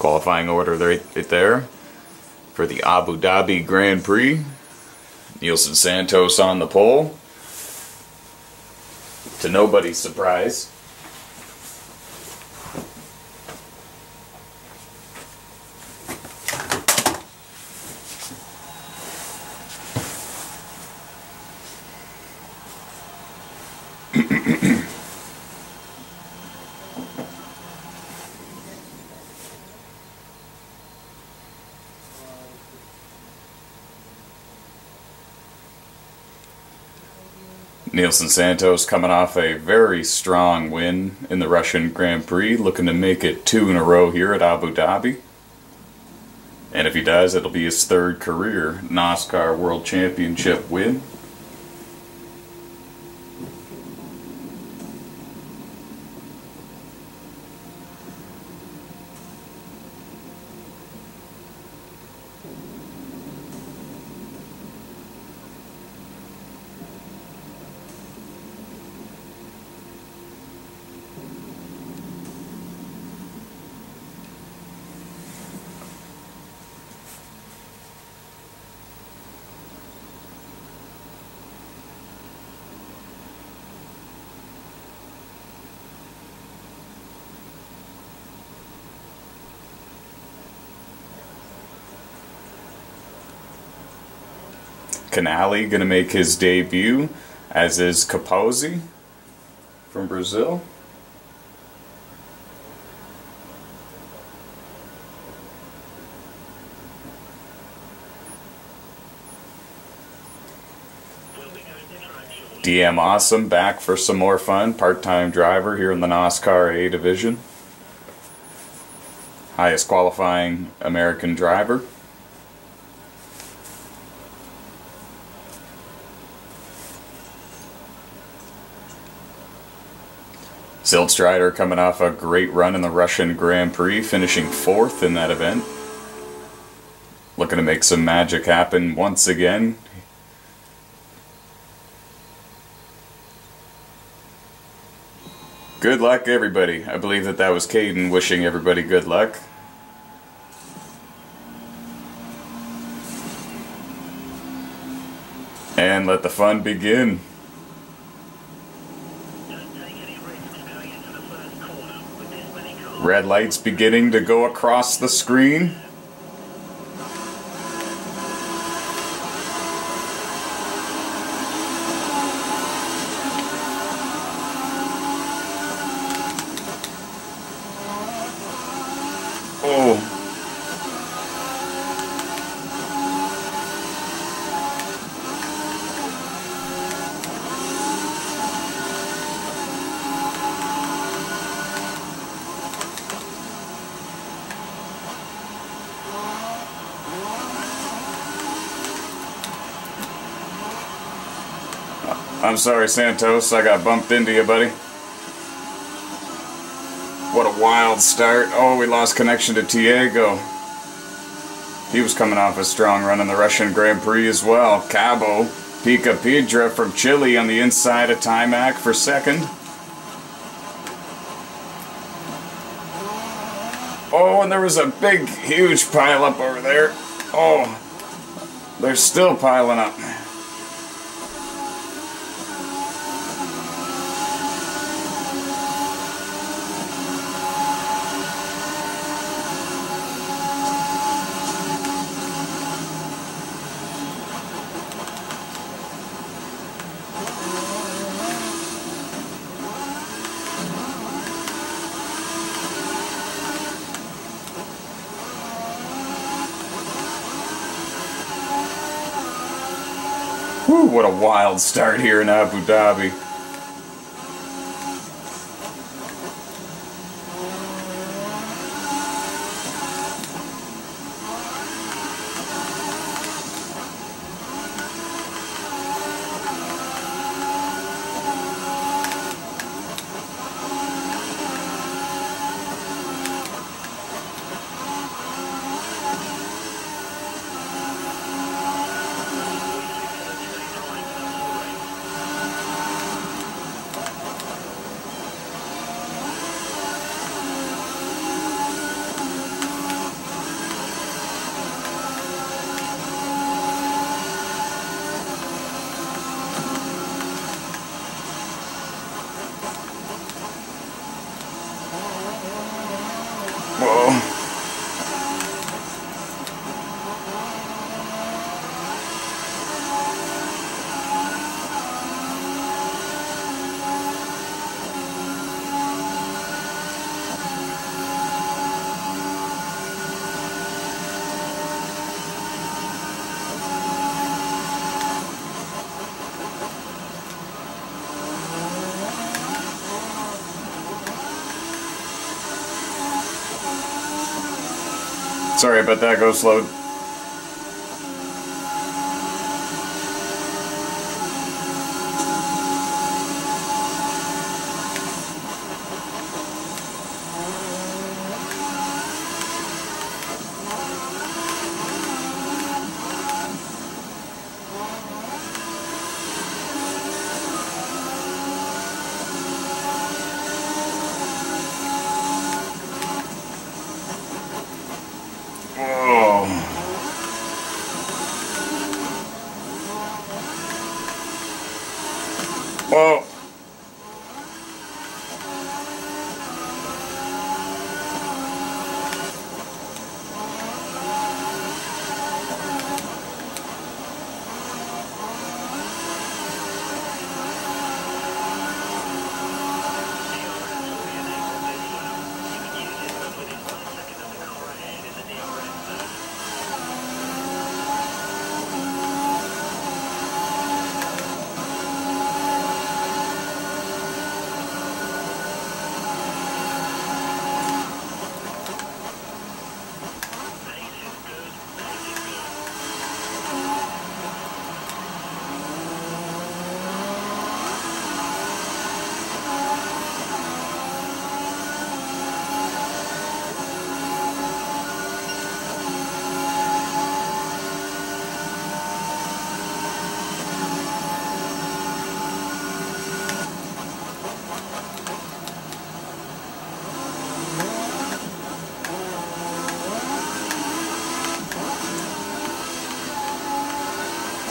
Qualifying order right, right there for the Abu Dhabi Grand Prix. Nielsen Santos on the pole. To nobody's surprise. Nielsen Santos coming off a very strong win in the Russian Grand Prix, looking to make it two in a row here at Abu Dhabi. And if he does, it'll be his third career NOSSCAR World Championship win. Canali going to make his debut, as is Capozzi from Brazil. DM Awesome back for some more fun. Part-time driver here in the NOSSCAR A division. Highest qualifying American driver. Siltstrider coming off a great run in the Russian Grand Prix, finishing fourth in that event. Looking to make some magic happen once again. Good luck, everybody. I believe that that was Caden wishing everybody good luck. And let the fun begin. Red lights beginning to go across the screen. I'm sorry, Santos. I got bumped into you, buddy. What a wild start. Oh, we lost connection to Tiago. He was coming off a strong run in the Russian Grand Prix as well. Cabo, Pica Piedra from Chile on the inside of Timac for second. Oh, and there was a big, huge pileup over there. Oh, they're still piling up. What a wild start here in Abu Dhabi. Sorry about that, Ghost Load.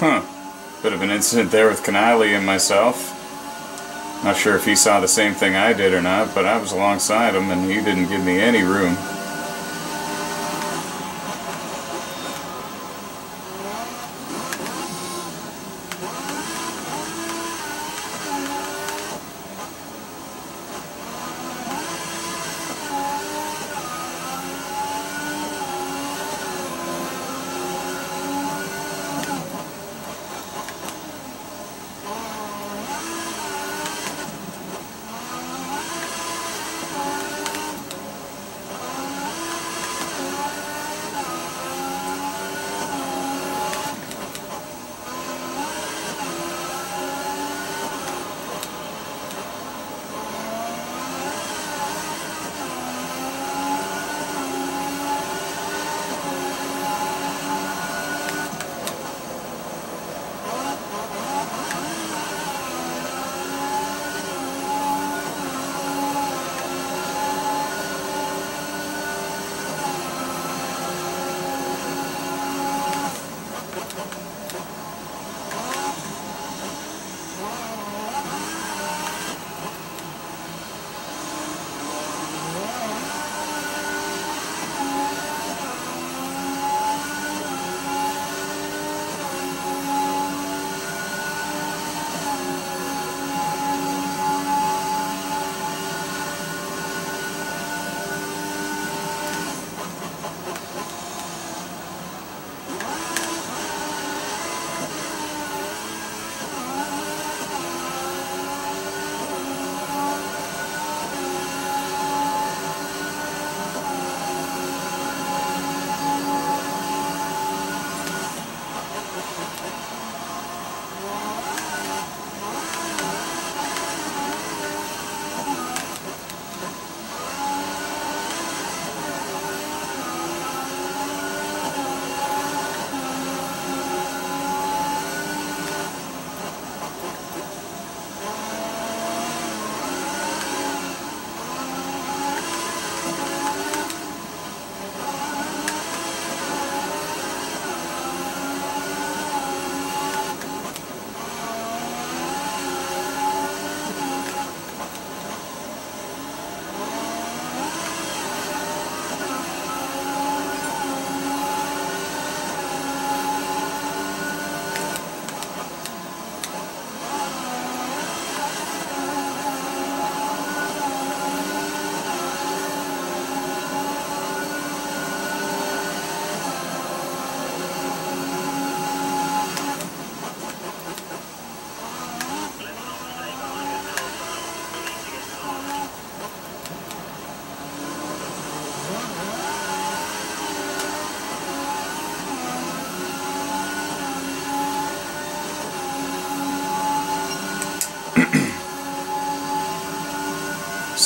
Huh. Bit of an incident there with Canali and myself. Not sure if he saw the same thing I did or not, but I was alongside him and he didn't give me any room.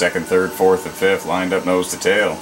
Second, third, fourth, and fifth lined up nose to tail.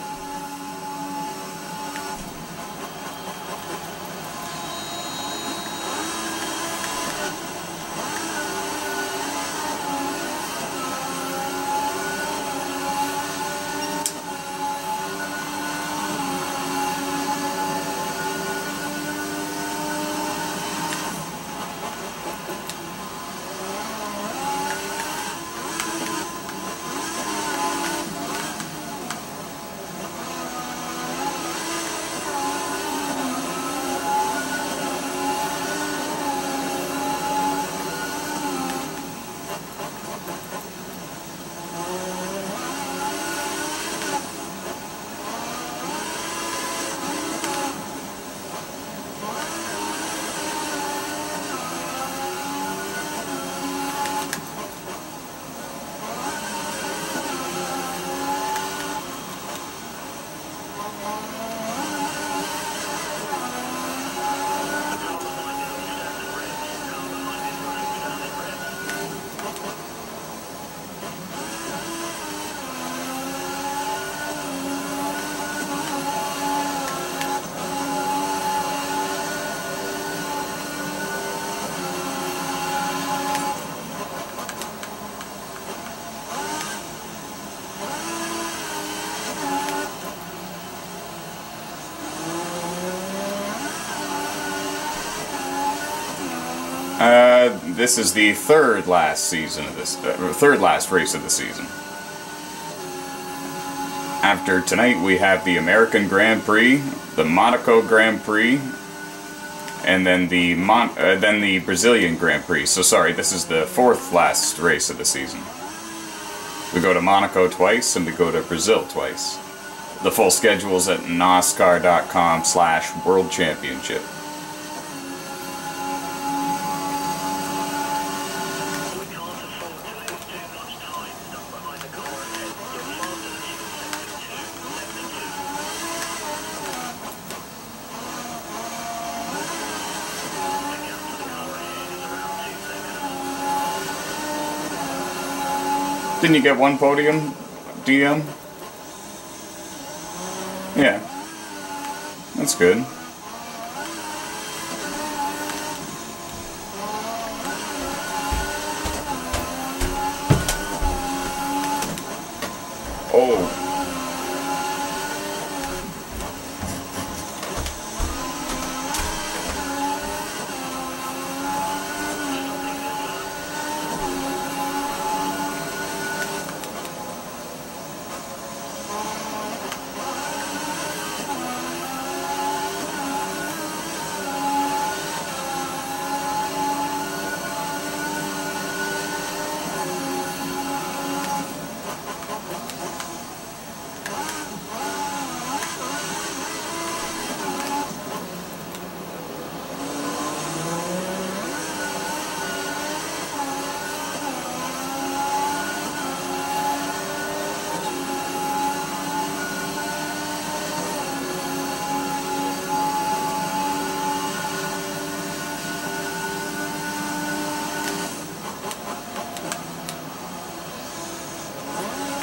This is the third last season of this, uh, third last race of the season. After tonight, we have the American Grand Prix, the Monaco Grand Prix, and then the Mon- uh, then the Brazilian Grand Prix. So sorry, this is the fourth last race of the season. We go to Monaco twice, and we go to Brazil twice. The full schedule is at NOSSCAR.com slash World Championship. Didn't you get one podium, DM? Yeah. That's good.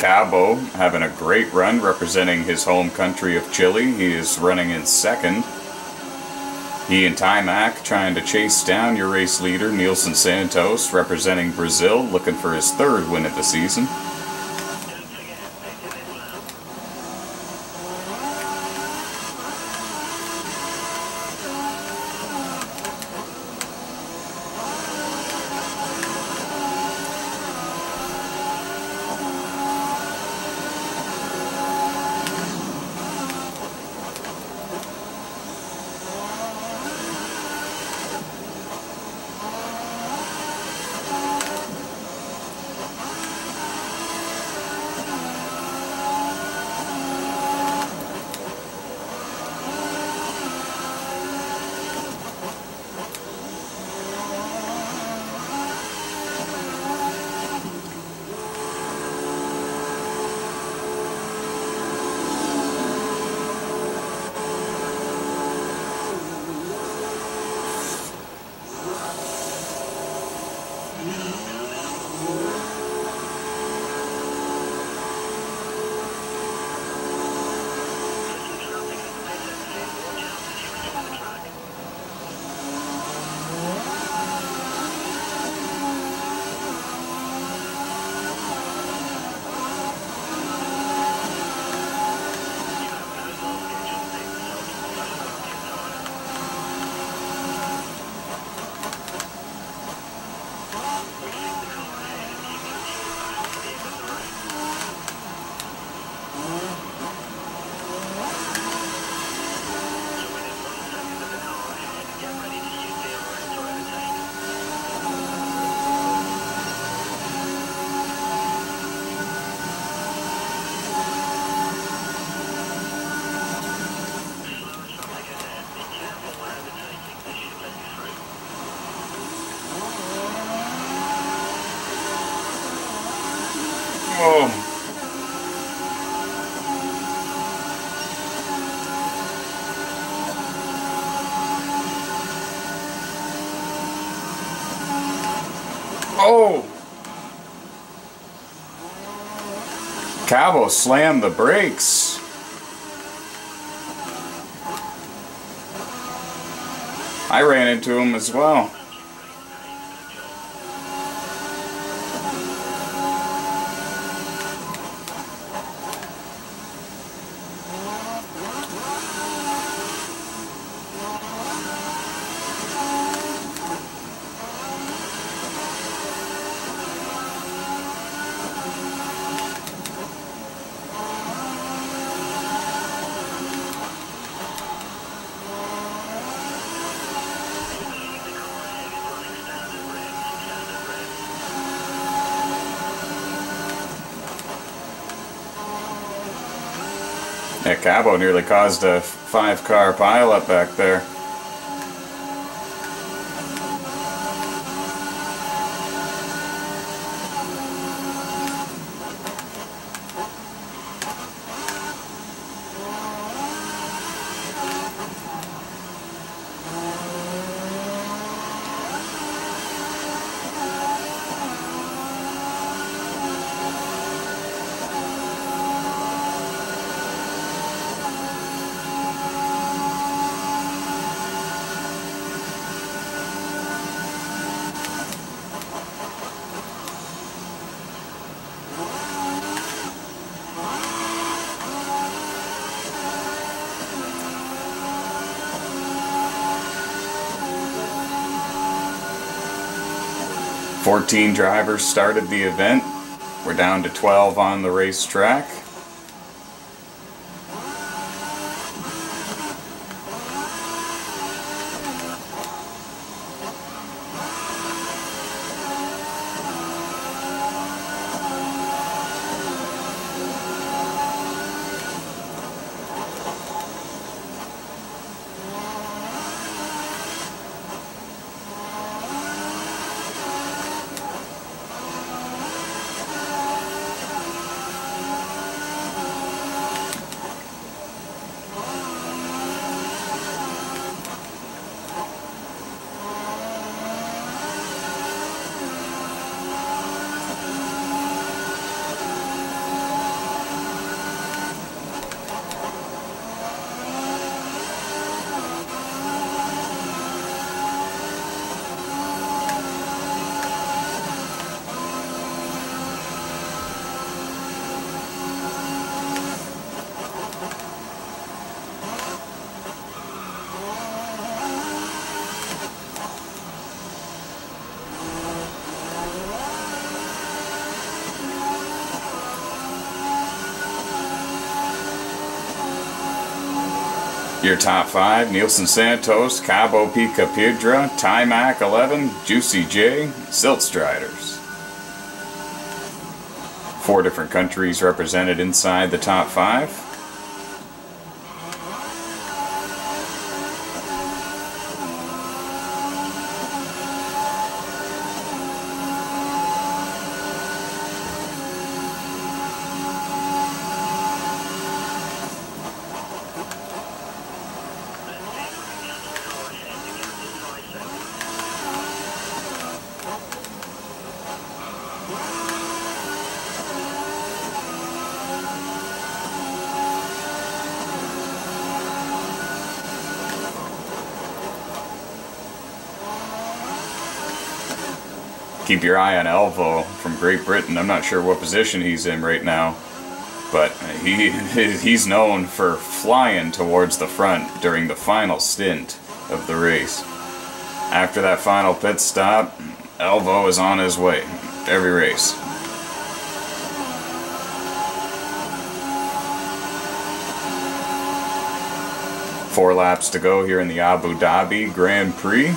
Cabo having a great run representing his home country of Chile. He is running in second. He and Timac trying to chase down your race leader, Nielsen Santos, representing Brazil, looking for his third win of the season. Oh! Cabo slammed the brakes. I ran into him as well. Nearly caused a five car pileup back there. Fourteen drivers started the event. We're down to 12 on the racetrack. Your top five Nielsen Santos, Cabo Pica Piedra, Timac 11, Juicy J, Siltstriders. Four different countries represented inside the top five. Keep your eye on Elvo from Great Britain. I'm not sure what position he's in right now, but he he's known for flying towards the front during the final stint of the race. After that final pit stop, Elvo is on his way every race. Four laps to go here in the Abu Dhabi Grand Prix.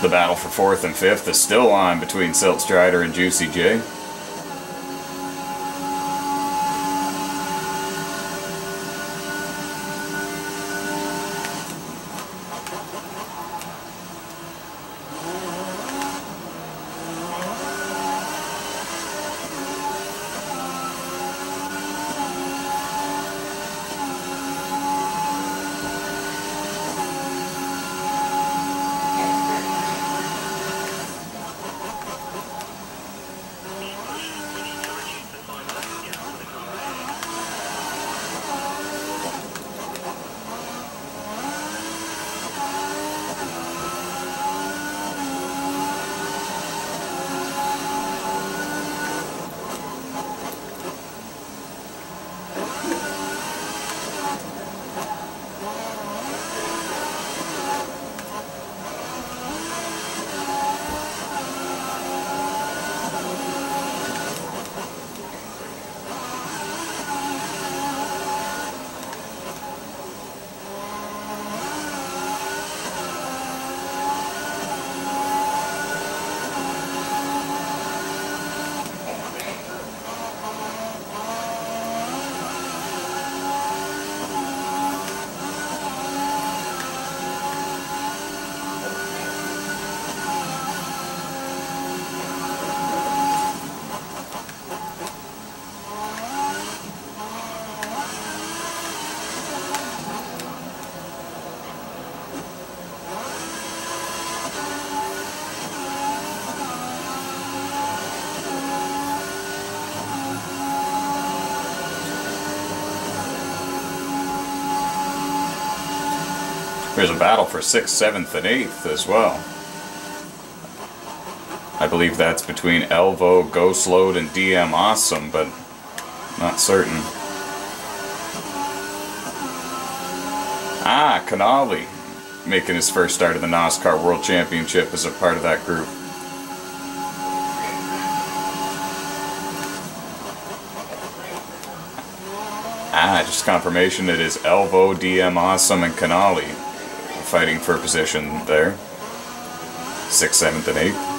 The battle for fourth and fifth is still on between Siltstrider and Juicy J. There's a battle for 6th, 7th, and 8th as well. I believe that's between Elvo, Ghostload, and DM Awesome, but not certain. Ah, Kanali making his first start of the NOSSCAR World Championship as a part of that group. Ah, just confirmation it is Elvo, DM Awesome, and Kanali fighting for position there. 6th, 7th, and 8th.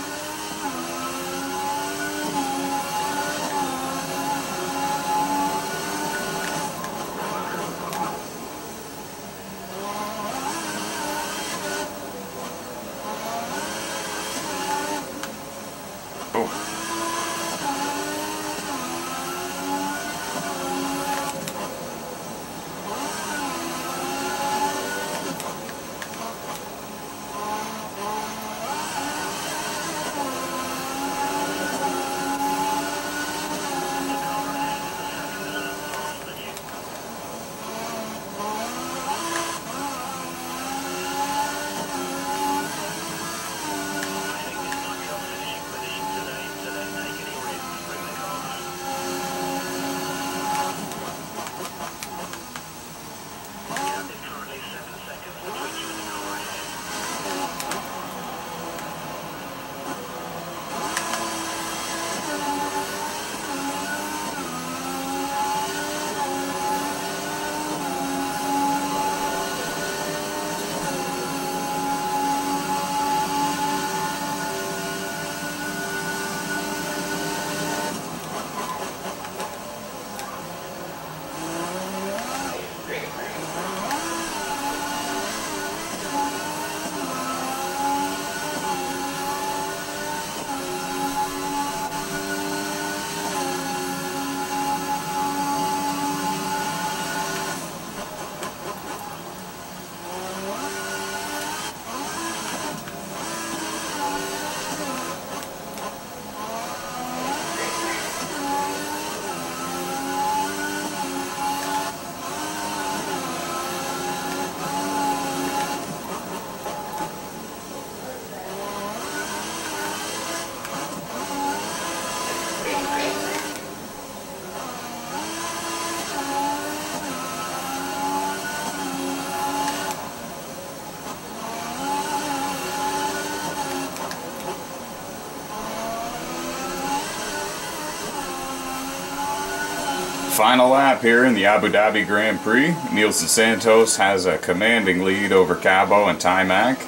Final lap here in the Abu Dhabi Grand Prix. Nielsen Santos has a commanding lead over Cabo and Timac.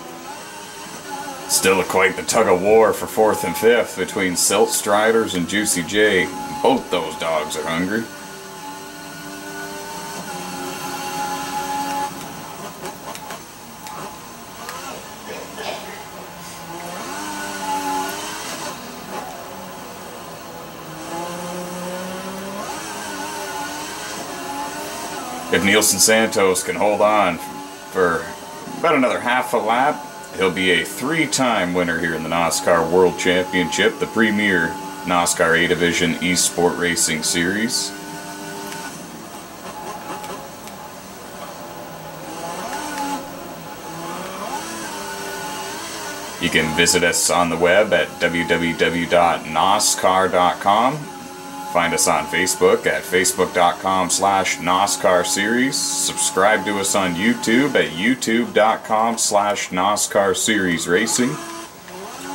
Still a quite the tug of war for fourth and fifth between Silt Striders and Juicy J. Both those dogs are hungry. If Nielsen Santos can hold on for about another half a lap, he'll be a three-time winner here in the NOSSCAR World Championship, the premier NOSSCAR A Division Esport Racing Series. You can visit us on the web at www.nosscar.com Find us on Facebook at facebook.com slash NOSSCAR Series. Subscribe to us on YouTube at youtube.com slash NOSSCAR Series Racing.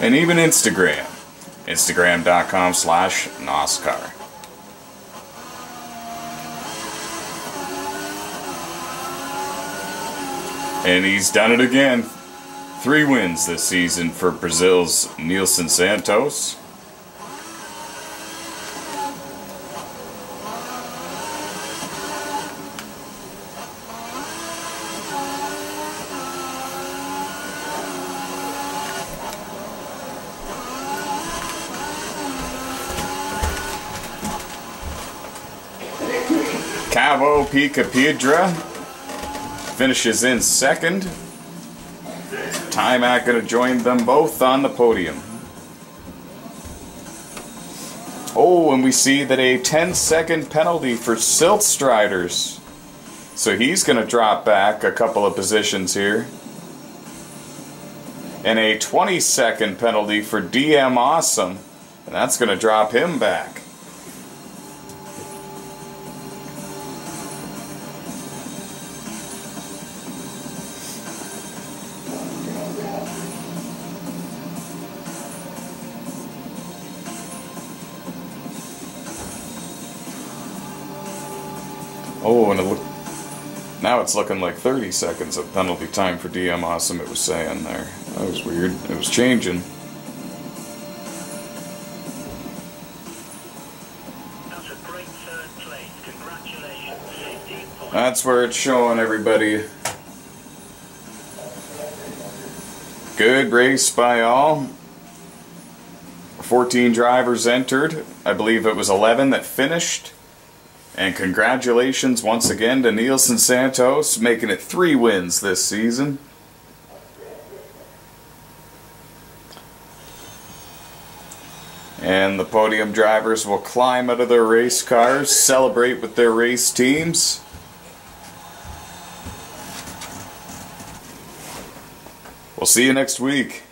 And even Instagram, instagram.com slash NOSSCAR. And he's done it again. Three wins this season for Brazil's Nielsen Santos. Pica Piedra finishes in second. Timac going to join them both on the podium. Oh, and we see that a 10 second penalty for Silt Striders. So he's going to drop back a couple of positions here. And a 20 second penalty for DM Awesome. And that's going to drop him back. Oh, and it look, now it's looking like 30 seconds of penalty time for DM Awesome, it was saying there. That was weird. It was changing. That's a great third place. Congratulations. 15 points. That's where it's showing everybody. Good race by all. 14 drivers entered. I believe it was 11 that finished. And congratulations once again to Nielsen Santos, making it three wins this season. And the podium drivers will climb out of their race cars, celebrate with their race teams. We'll see you next week.